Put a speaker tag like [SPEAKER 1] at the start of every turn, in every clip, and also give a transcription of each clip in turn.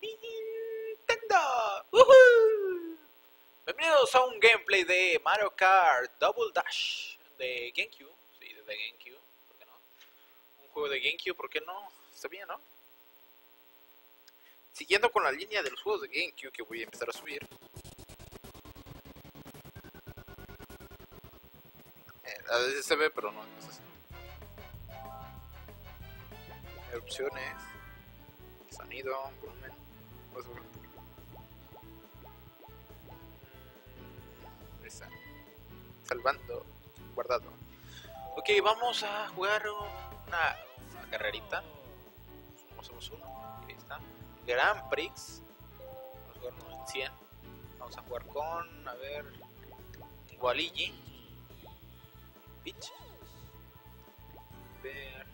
[SPEAKER 1] Nintendo. ¡Woohoo! Bienvenidos a un gameplay de Mario Kart Double Dash de GameCube. Sí, de GameCube, ¿por qué no? Un juego de GameCube, ¿por qué no? Está bien, ¿no? Siguiendo con la línea de los juegos de GameCube que voy a empezar a subir. Eh, a veces se ve, pero no es así. Opciones, sonido, volumen. Vamos a ver un poquito. Mm, ahí está. Salvando, guardado. Ok, vamos a jugar una, una carrerita. Somos, uno. Ahí está. Grand Prix. Vamos a jugar uno en 100. Vamos a jugar con, a ver, Waligi. Peach. Ver.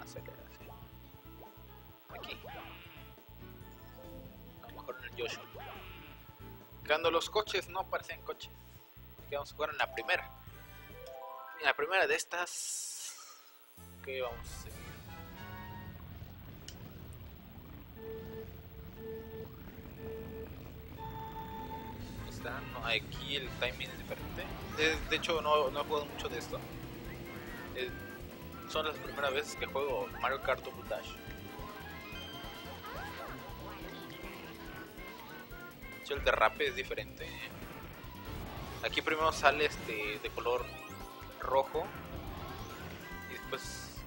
[SPEAKER 1] Aceleración. A lo mejor en el Yoshi. Cuando los coches no parecen coches. Vamos a jugar en la primera. En la primera de estas. Que vamos a seguir. Está, no, aquí el timing es diferente. De, hecho, no, he jugado mucho de esto. Son las primeras veces que juego Mario Kart Double Dash. Hecho, el derrape es diferente. Aquí primero sale este de color rojo y después.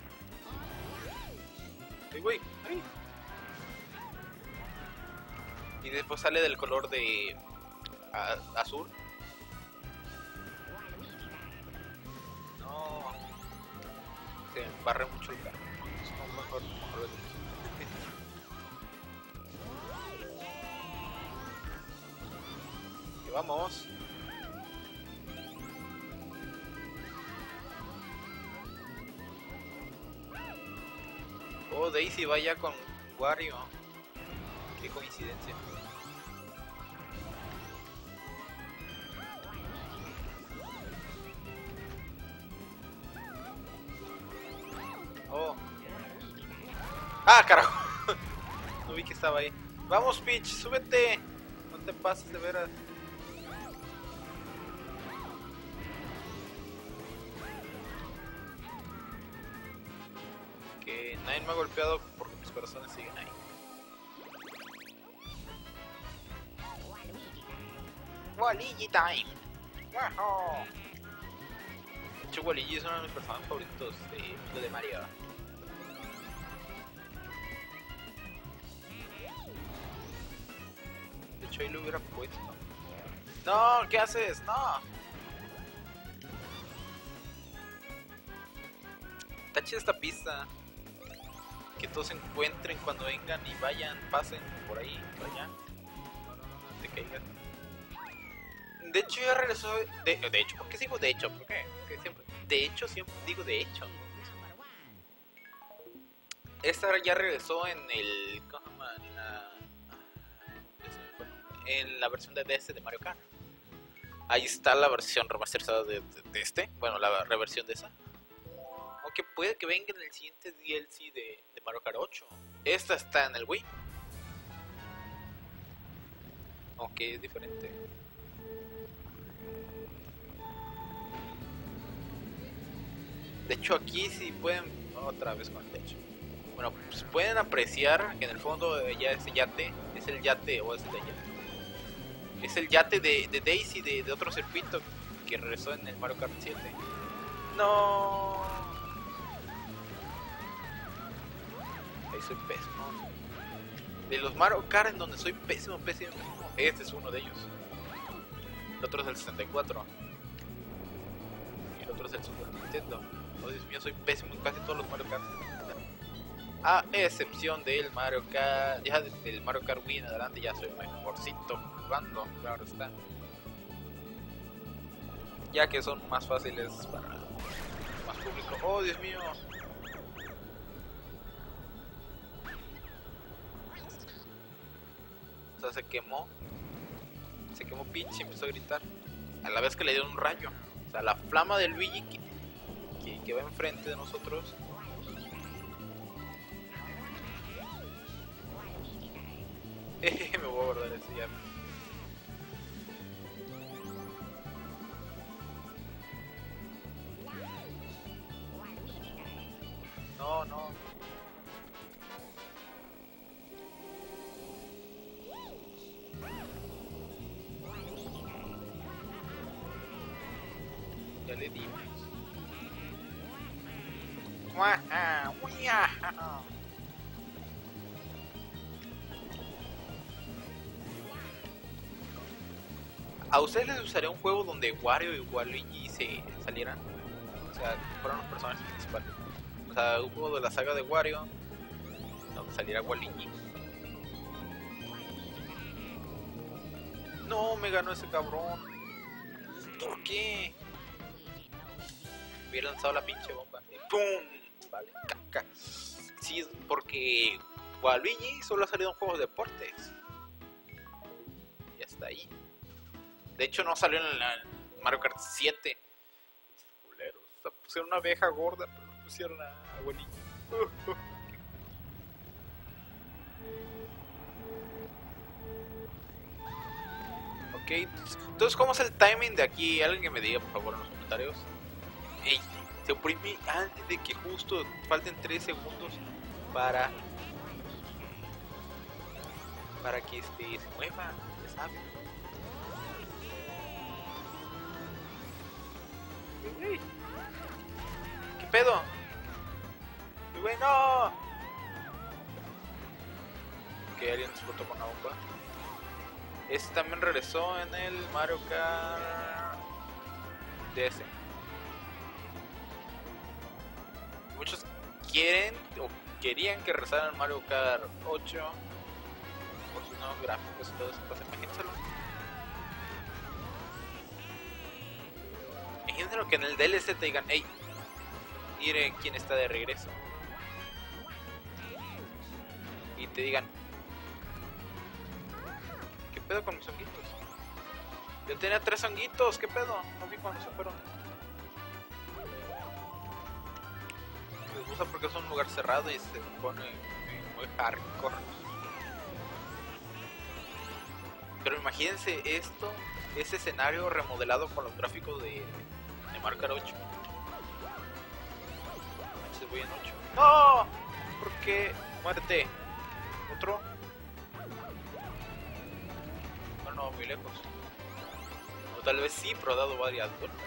[SPEAKER 1] ¡Ay, güey! ¡Ay! Y después sale del color de azul. Vamos. Oh, Daisy vaya con Wario. Qué coincidencia. Oh. Ah, carajo. no vi que estaba ahí. Vamos, Peach, súbete. No te pases de veras. Nadie me ha golpeado porque mis corazones siguen ahí. Waligi time. Wahoo. De hecho, Waligi es uno de mis personajes favoritos de, de Mario. De hecho, ahí lo hubiera puesto. No, ¿qué haces? No. Está chida esta pista. Que todos se encuentren cuando vengan y vayan, pasen por ahí, por allá. No, no, no, no te caigas. De hecho, ya regresó. De, de hecho, ¿por qué sigo de hecho? ¿Por qué? Porque siempre, de hecho, siempre digo de hecho. Esta ya regresó en el. ¿Cómo? En la, en la versión de DS de Mario Kart. Ahí está la versión remasterizada de, de- de este. Bueno, la reversión de esa. Aunque puede que venga en el siguiente DLC de, de Mario Kart 8. Esta está en el Wii. Aunque es diferente. De hecho aquí sí pueden otra vez con el techo. Bueno, pues pueden apreciar que en el fondo eh, ya ese yate es el yate o es el de yate. Es el yate de, Daisy de, de otro circuito que regresó en el Mario Kart 7. No. Soy pésimo. De los Mario Kart en donde soy pésimo, pésimo, pésimo, este es uno de ellos. El otro es el 64. Y el otro es el Super Nintendo. Oh, Dios mío, soy pésimo en casi todos los Mario Kart. A excepción del Mario Kart, ya del Mario Kart Wii en adelante ya soy mejorcito jugando, claro está. Ya que son más fáciles para más público. Oh, Dios mío. se quemó. Se quemó pinche y empezó a gritar. A la vez que le dio un rayo. O sea, la flama de Luigi que, que, va enfrente de nosotros. Me voy a guardar ese ya. Guaja, guiaja. ¿A ustedes les gustaría un juego donde Wario y Waluigi se salieran? O sea, fueran los personajes principales. O sea, un juego de la saga de Wario donde saliera Waluigi. No, me ganó ese cabrón. ¿Por qué? Hubiera lanzado la pinche bomba. ¡Pum! Vale, caca. Sí, porque Waluigi solo ha salido en juegos de deportes. Y hasta ahí. De hecho, no salió en la Mario Kart 7. Culeros. Pusieron una abeja gorda, pero no pusieron a Waluigi. Ok, entonces, ¿cómo es el timing de aquí? Alguien que me diga, por favor, en los comentarios. Se oprime antes de que justo falten 3 segundos para para que este se mueva, ya sabes. Ey, ¿Qué pedo? ¡Qué bueno! Ok, alguien explotó con la bomba. Este también regresó en el Mario Kart DS. Muchos quieren o querían que el Mario Kart 8 por sus nuevos gráficos y todo eso. Pues imagínenselo. Imagínenselo que en el DLC te digan, hey, miren quién está de regreso. Y te digan, ¿qué pedo con mis honguitos? Yo tenía tres honguitos, ¿qué pedo? No vi cuando se fueron. Gusta porque es un lugar cerrado y se pone muy hardcore. Pero imagínense esto, ese escenario remodelado con los gráficos de, de Mario Kart 8. Manches, voy en 8. ¡No! ¿Por qué? Muerte. ¿Otro? No, no, muy lejos. O tal vez sí, pero ha dado varias vueltas.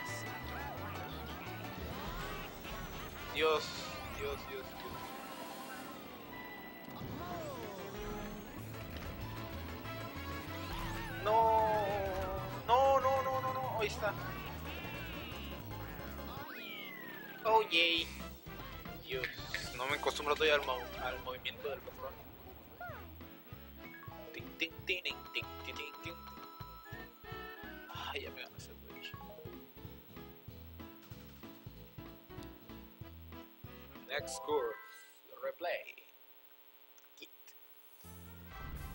[SPEAKER 1] Dios, Dios, Dios, Dios. No, no, no, no, no, no, ahí está. Oh, yay. Dios, no me acostumbro todavía al, mo- al movimiento del patrón. Tin, tin, tin, tin, tin, tin, tin, Next course, replay. Kit.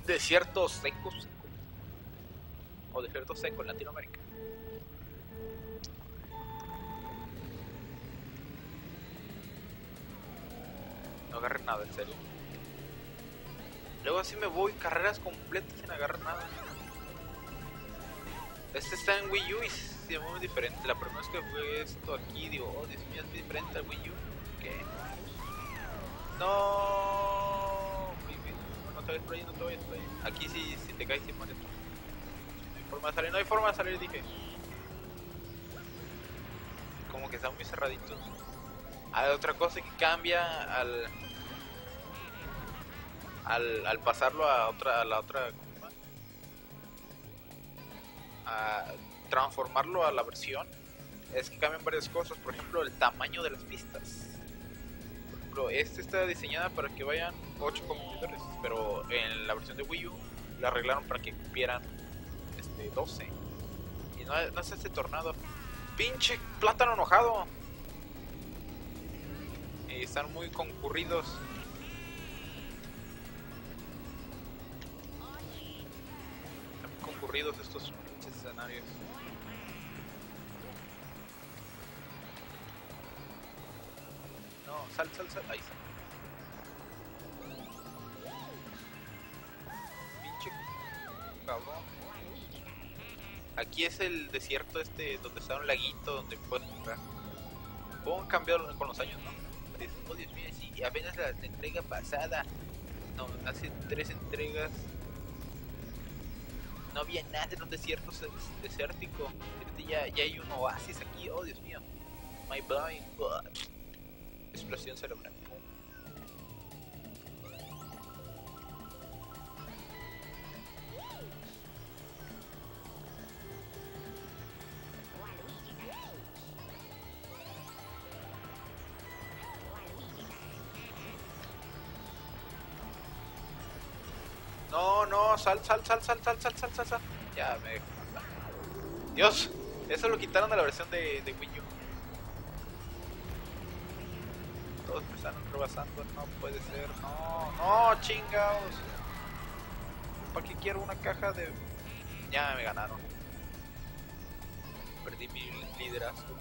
[SPEAKER 1] Desierto seco, seco. O desierto seco en Latinoamérica. No agarré nada, en serio. Luego así me voy carreras completas sin agarrar nada. Este está en Wii U y se llama muy diferente. La primera vez que fue esto aquí, digo, oh Dios mío, es muy diferente al Wii U. No. No te vayas por ahí, no te. Aquí sí, si te caes, sí mueres. No hay forma de salir, no hay forma de salir, dije. Como que están muy cerraditos. Hay otra cosa que cambia al al, al pasarlo a otra a la otra ¿cómo a transformarlo a la versión es que cambian varias cosas por ejemplo el tamaño de las pistas ejemplo este está diseñada para que vayan 8 competidores pero en la versión de Wii U la arreglaron para que cupieran este 12 y no, no es este tornado. Pinche plátano enojado. Y están muy concurridos. Están muy concurridos estos pinches escenarios. Sal, sal, sal. Ahí está. Pinche cabrón. Aquí es el desierto este donde está un laguito donde puedes comprar. ¿Cómo han cambiado con los años, no? Oh Dios mío, sí, apenas la entrega pasada. No, hace tres entregas. No había nada en un desierto des- desértico. Ahorita Ya, ya hay un oasis aquí, oh Dios mío. My blind. Explosión cerebral. No, no, sal, sal, sal, sal, sal, sal, sal, sal. Ya me. Dios, eso lo quitaron de la versión de, de Wii U. están rebasando, no puede ser, no, no, chingados. ¿Para qué quiero una caja de...? Ya me ganaron. Perdí mi liderazgo.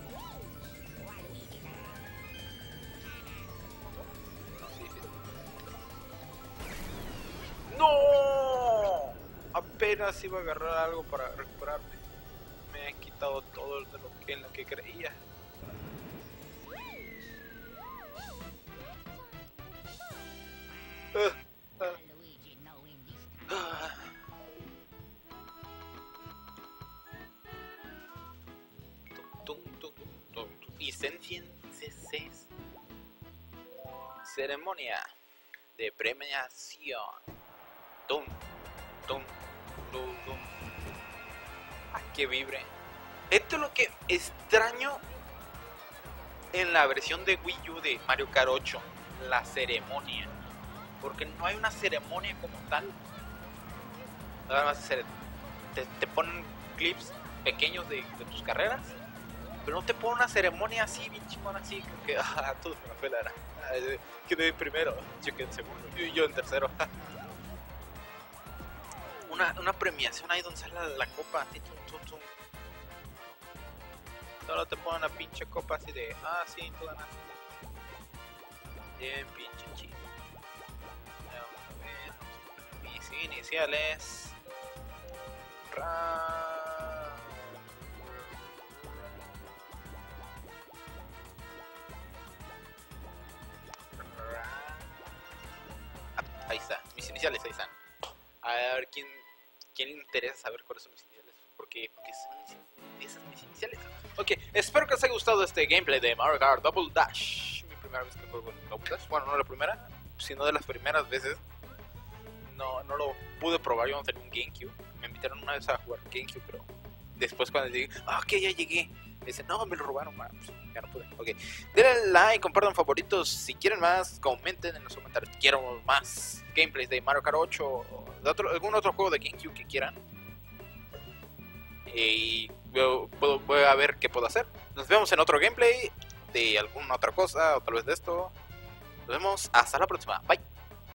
[SPEAKER 1] No. Apenas iba a agarrar algo para recuperarme. Me han quitado todo de lo que, en lo que creía. Ceremonia de premiación. Tum, tum, tum, tum. Ah, que vibre. Esto es lo que extraño en la versión de Wii U de Mario Kart 8. La ceremonia. Porque no hay una ceremonia como tal. Nada más te, te ponen clips pequeños de, tus carreras. Pero no te ponen una ceremonia así, bien chingona, así. Como que, ah, todo se Quedé en primero, yo quedé en segundo, y yo en tercero. una, una premiación ahí donde sale la, copa, así, tum, tum, tum. Solo te ponen la pinche copa así de, ah, sí, tú ganaste. Bien, pinche chido. Vamos a ver, mis iniciales. Ahí están. A ver, ¿quién, quién le interesa saber cuáles son mis iniciales? Porque, porque son mis, esas mis iniciales. Ok, espero que os haya gustado este gameplay de Mario Kart Double Dash. Mi primera vez que juego Double Dash. Bueno, no la primera, sino de las primeras veces. No, no lo pude probar, yo no tenía un GameCube. Me invitaron una vez a jugar GameCube, pero después cuando dije, ah, ok, ya llegué. Dicen, no, me lo robaron, man. Pues, ya no pude. Ok, denle like, compartan favoritos. Si quieren más, comenten en los comentarios. Quiero más gameplays de Mario Kart 8 o de otro, algún otro juego de GameCube que quieran. Y veo- puedo- voy a ver qué puedo hacer. Nos vemos en otro gameplay de alguna otra cosa o tal vez de esto. Nos vemos hasta la próxima. Bye.